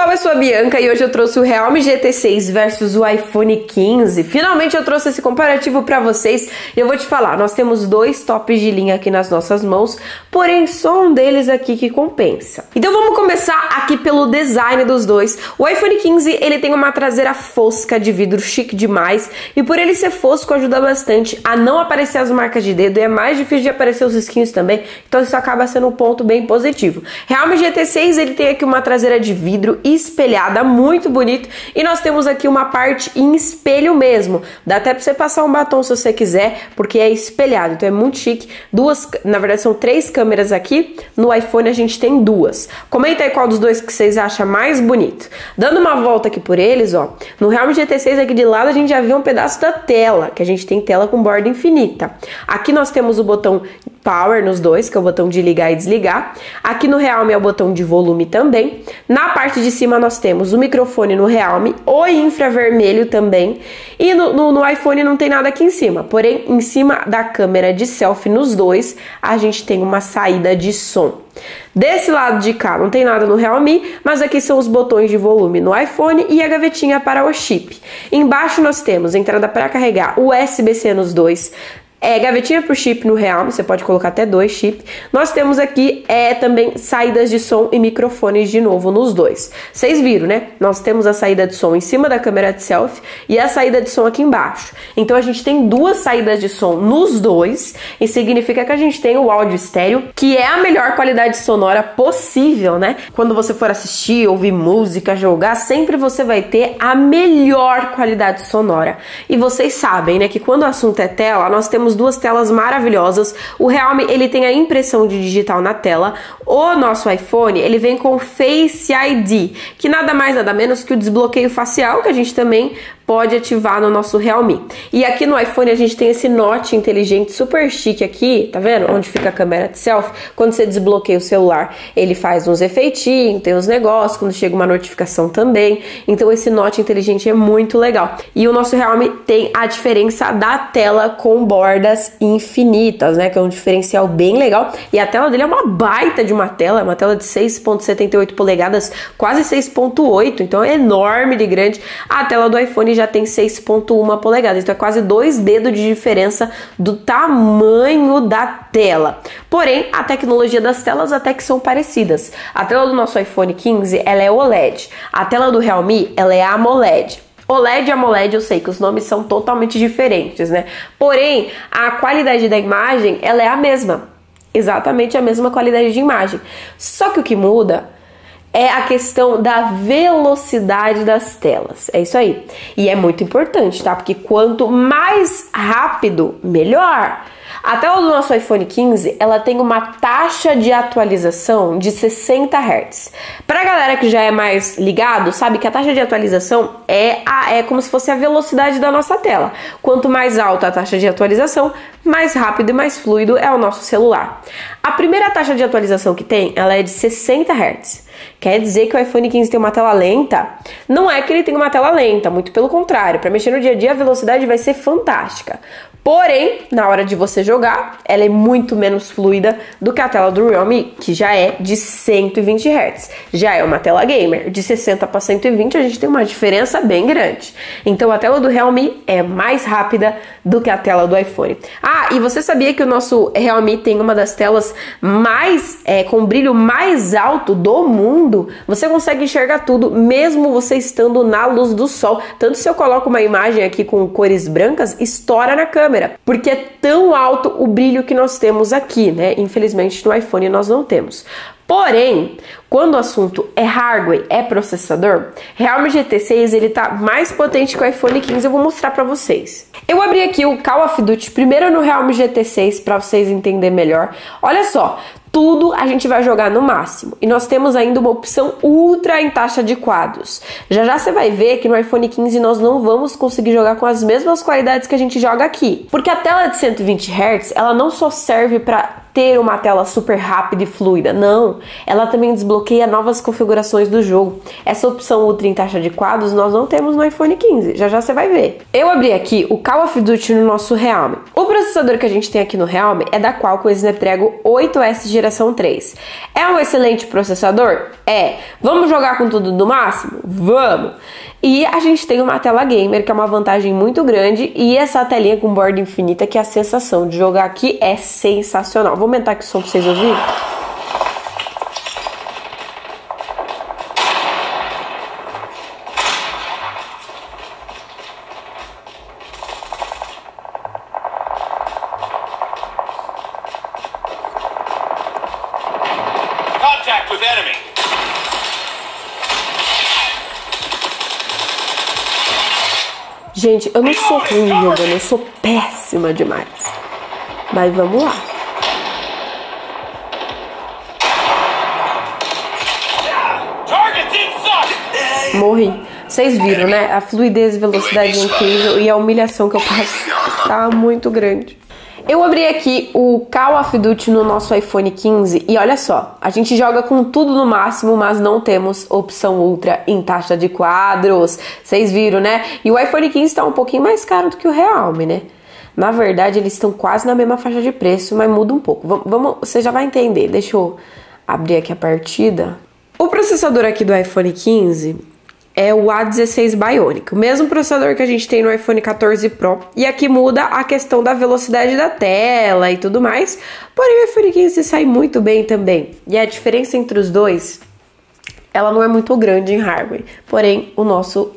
pessoal, eu sou a Bianca e hoje eu trouxe o Realme GT6 versus o iPhone 15. Finalmente eu trouxe esse comparativo para vocês e eu vou te falar, nós temos dois tops de linha aqui nas nossas mãos, porém só um deles aqui que compensa. Então vamos começar aqui pelo design dos dois. O iPhone 15, ele tem uma traseira fosca de vidro chique demais e por ele ser fosco ajuda bastante a não aparecer as marcas de dedo e é mais difícil de aparecer os risquinhos também, então isso acaba sendo um ponto bem positivo. Realme GT6, ele tem aqui uma traseira de vidro vidro espelhada, muito bonito. E nós temos aqui uma parte em espelho mesmo. Dá até pra você passar um batom se você quiser, porque é espelhado, então é muito chique. Duas, na verdade são três câmeras aqui, no iPhone a gente tem duas. Comenta aí qual dos dois que vocês acham mais bonito. Dando uma volta aqui por eles, ó, no Realme GT6 aqui de lado a gente já vê um pedaço da tela, que a gente tem tela com borda infinita. Aqui nós temos o botão Power nos dois, que é o botão de ligar e desligar. Aqui no Realme é o botão de volume também. Na parte de cima nós temos o microfone no Realme, o infravermelho também. E no, no, no, iPhone não tem nada aqui em cima. Porém, em cima da câmera de selfie nos dois, a gente tem uma saída de som. Desse lado de cá não tem nada no Realme, mas aqui são os botões de volume no iPhone e a gavetinha para o chip. Embaixo nós temos entrada para carregar USB-C nos dois, é, gavetinha pro chip no Realme, você pode colocar até dois chips. Nós temos aqui é, também saídas de som e microfones de novo nos dois. Vocês viram, né? Nós temos a saída de som em cima da câmera de selfie e a saída de som aqui embaixo. Então a gente tem duas saídas de som nos dois e significa que a gente tem o áudio estéreo, que é a melhor qualidade sonora possível, né? Quando você for assistir, ouvir música, jogar, sempre você vai ter a melhor qualidade sonora. E vocês sabem, né, que quando o assunto é tela, nós temos temos duas telas maravilhosas. O Realme ele tem a impressão de digital na tela. O nosso iPhone ele vem com Face ID, que nada mais nada menos que o desbloqueio facial que a gente também pode ativar no nosso Realme. E aqui no iPhone a gente tem esse note inteligente super chique aqui, tá vendo? Onde fica a câmera de selfie. Quando você desbloqueia o celular, ele faz uns efeitinhos, tem uns negócios, quando chega uma notificação também. Então esse note inteligente é muito legal. E o nosso Realme tem a diferença da tela com bordas infinitas, né? Que é um diferencial bem legal. E a tela dele é uma baita de uma tela, é uma tela de 6.78 polegadas, quase 6.8, então é enorme de grande. A tela do iPhone já tem 6.1 polegadas, então é quase dois dedos de diferença do tamanho da tela. Porém, a tecnologia das telas até que são parecidas. A tela do nosso iPhone 15 ela é OLED, a tela do Realme ela é AMOLED. OLED e AMOLED, eu sei que os nomes são totalmente diferentes, né? Porém, a qualidade da imagem ela é a mesma, exatamente a mesma qualidade de imagem. Só que o que muda é a questão da velocidade das telas. É isso aí. E é muito importante, tá? Porque quanto mais rápido, melhor. A tela do nosso iPhone 15, ela tem uma taxa de atualização de 60 Hz. Pra galera que já é mais ligado, sabe que a taxa de atualização é, a, é como se fosse a velocidade da nossa tela. Quanto mais alta a taxa de atualização, mais rápido e mais fluido é o nosso celular. A primeira taxa de atualização que tem, ela é de 60 Hz. Quer dizer que o iPhone 15 tem uma tela lenta? Não é que ele tem uma tela lenta, muito pelo contrário. Para mexer no dia a dia, a velocidade vai ser fantástica. Porém, na hora de você jogar, ela é muito menos fluida do que a tela do Realme, que já é de 120 Hz. Já é uma tela gamer. De 60 para 120, a gente tem uma diferença bem grande. Então, a tela do Realme é mais rápida do que a tela do iPhone. Ah, e você sabia que o nosso Realme tem uma das telas mais é, com brilho mais alto do mundo? Você consegue enxergar tudo, mesmo você estando na luz do sol. Tanto se eu coloco uma imagem aqui com cores brancas, estoura na câmera câmera, porque é tão alto o brilho que nós temos aqui, né? Infelizmente no iPhone nós não temos. Porém, quando o assunto é hardware, é processador, Realme GT6 ele tá mais potente que o iPhone 15, eu vou mostrar para vocês. Eu abri aqui o Call of Duty primeiro no Realme GT6 para vocês entenderem melhor. Olha só, tudo a gente vai jogar no máximo. E nós temos ainda uma opção ultra em taxa de quadros. Já já você vai ver que no iPhone 15 nós não vamos conseguir jogar com as mesmas qualidades que a gente joga aqui. Porque a tela de 120 Hz, ela não só serve para ter uma tela super rápida e fluida. Não, ela também desbloqueia novas configurações do jogo. Essa opção Ultra em taxa de quadros nós não temos no iPhone 15, já já você vai ver. Eu abri aqui o Call of Duty no nosso Realme. O processador que a gente tem aqui no Realme é da Qualcomm Snapdragon 8S geração 3. É um excelente processador? É. Vamos jogar com tudo no máximo? Vamos! E a gente tem uma tela gamer, que é uma vantagem muito grande, e essa telinha com borda infinita, que a sensação de jogar aqui é sensacional. Vou aumentar aqui o som pra vocês ouvirem. Contact with enemy. Gente, eu não sou ruim jogando, eu sou péssima demais. Mas vamos lá. Morri. Vocês viram, né? A fluidez velocidade é incrível e a humilhação que eu passo tá muito grande. Eu abri aqui o Call of Duty no nosso iPhone 15 e olha só, a gente joga com tudo no máximo, mas não temos opção Ultra em taxa de quadros. Vocês viram, né? E o iPhone 15 está um pouquinho mais caro do que o Realme, né? Na verdade, eles estão quase na mesma faixa de preço, mas muda um pouco. Vamos, você já vai entender. Deixa eu abrir aqui a partida. O processador aqui do iPhone 15 é o A16 Bionic, o mesmo processador que a gente tem no iPhone 14 Pro. E aqui muda a questão da velocidade da tela e tudo mais. Porém, o iPhone 15 sai muito bem também. E a diferença entre os dois, ela não é muito grande em hardware. Porém, o nosso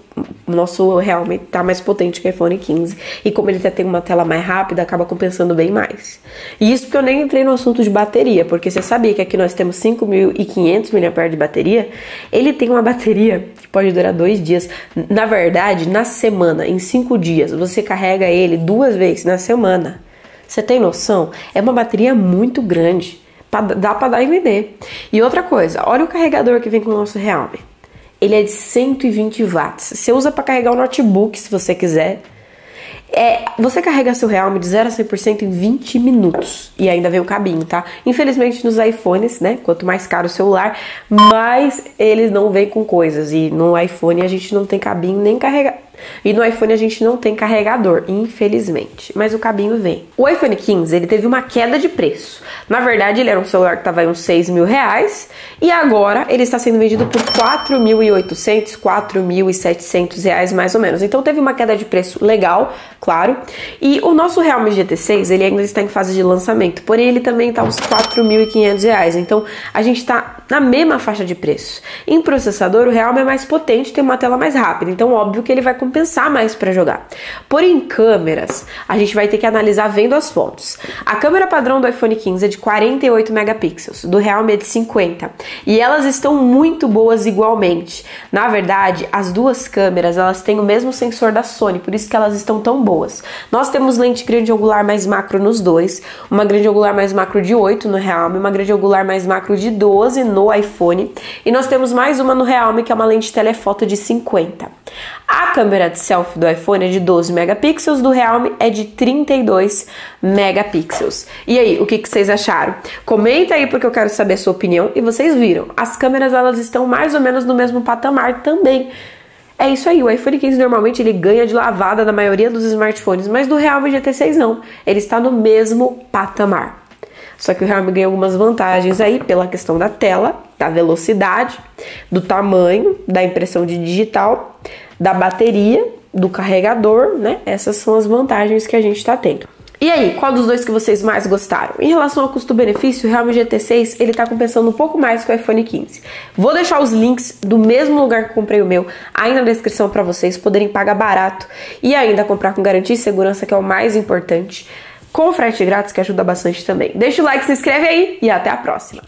o nosso realmente tá mais potente que o iPhone 15. E como ele tem uma tela mais rápida, acaba compensando bem mais. E isso porque eu nem entrei no assunto de bateria, porque você sabia que aqui nós temos 5.500 mAh de bateria. Ele tem uma bateria que pode durar dois dias. Na verdade, na semana, em cinco dias, você carrega ele duas vezes na semana. Você tem noção? É uma bateria muito grande. Dá para dar vender. E outra coisa, olha o carregador que vem com o nosso Realme ele é de 120 watts. Você usa para carregar o notebook se você quiser. É, você carrega seu Realme de 0 a 100% em 20 minutos e ainda vem o cabinho, tá? Infelizmente nos iPhones, né? Quanto mais caro o celular, mais eles não vêm com coisas. E no iPhone a gente não tem cabinho nem carregar. E no iPhone a gente não tem carregador, infelizmente. Mas o cabinho vem. O iPhone 15 ele teve uma queda de preço. Na verdade, ele era um celular que estava em uns 6 mil reais. E agora ele está sendo vendido por 4.800, 4.700 reais mais ou menos. Então teve uma queda de preço legal, claro. E o nosso Realme GT6 ele ainda está em fase de lançamento. Porém, ele também está uns 4.500 reais. Então a gente está na mesma faixa de preço. Em processador, o Realme é mais potente, tem uma tela mais rápida. Então, óbvio que ele vai compensar mais para jogar. Porém, câmeras, a gente vai ter que analisar vendo as fotos. A câmera padrão do iPhone 15 é de 48 megapixels, do Realme é de 50, e elas estão muito boas igualmente. Na verdade, as duas câmeras, elas têm o mesmo sensor da Sony, por isso que elas estão tão boas. Nós temos lente grande angular mais macro nos dois, uma grande angular mais macro de 8 no Realme, uma grande angular mais macro de 12 no iPhone, e nós temos mais uma no Realme que é uma lente telefoto de 50. A câmera de selfie do iPhone é de 12 megapixels, do Realme é de 32 megapixels. E aí, o que, que vocês acharam? Comenta aí porque eu quero saber a sua opinião. E vocês viram, as câmeras elas estão mais ou menos no mesmo patamar também. É isso aí, o iPhone 15 normalmente ele ganha de lavada na maioria dos smartphones, mas do Realme GT6 não, ele está no mesmo patamar. Só que o Realme ganha algumas vantagens aí pela questão da tela, da velocidade, do tamanho, da impressão de digital, da bateria, do carregador, né? Essas são as vantagens que a gente está tendo. E aí, qual dos dois que vocês mais gostaram? Em relação ao custo-benefício, o Realme GT6 ele tá compensando um pouco mais que o iPhone 15. Vou deixar os links do mesmo lugar que comprei o meu aí na descrição para vocês poderem pagar barato e ainda comprar com garantia e segurança, que é o mais importante, com frete grátis que ajuda bastante também. Deixa o like, se inscreve aí e até a próxima.